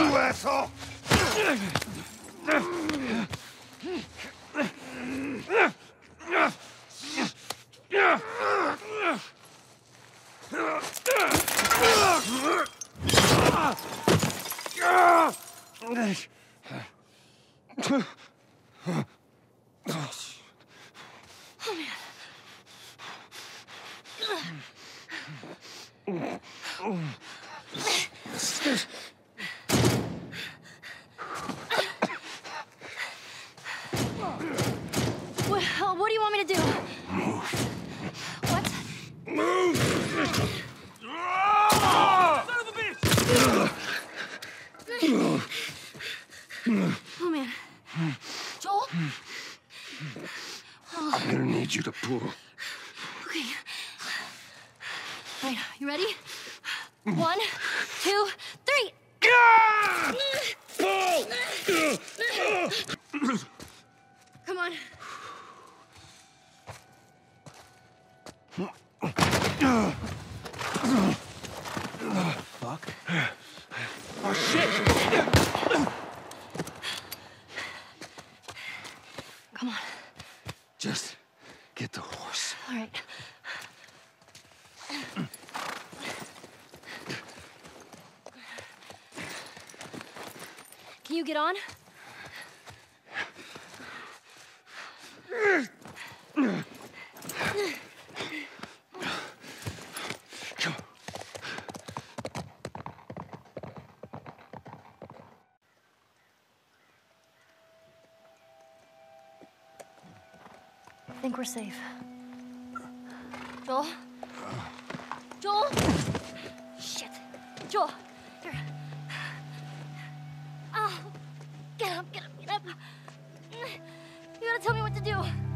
you asshole! What, uh, what do you want me to do? Move. What? Move! Oh man. Joel? I'm gonna need you to pull. Okay. All right, you ready? One, two, three. Pull! Come on. Fuck. Oh, shit! Come on. Just get the horse. All right. Can you get on? I think we're safe. Joel? Joel? Shit. Joel. Here. Oh. Get up, get up, get up. You gotta tell me what to do.